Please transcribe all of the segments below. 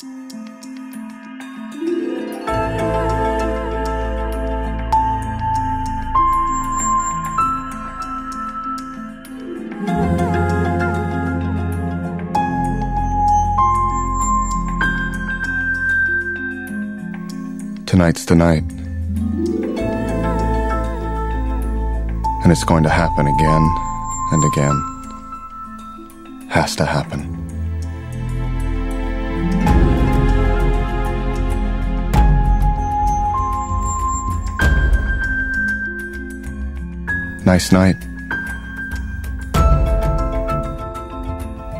Tonight's the night. And it's going to happen again and again. Has to happen. Nice night.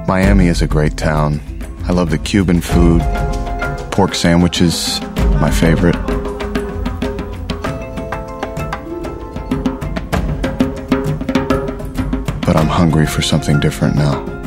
Miami is a great town. I love the Cuban food, pork sandwiches, my favorite. But I'm hungry for something different now.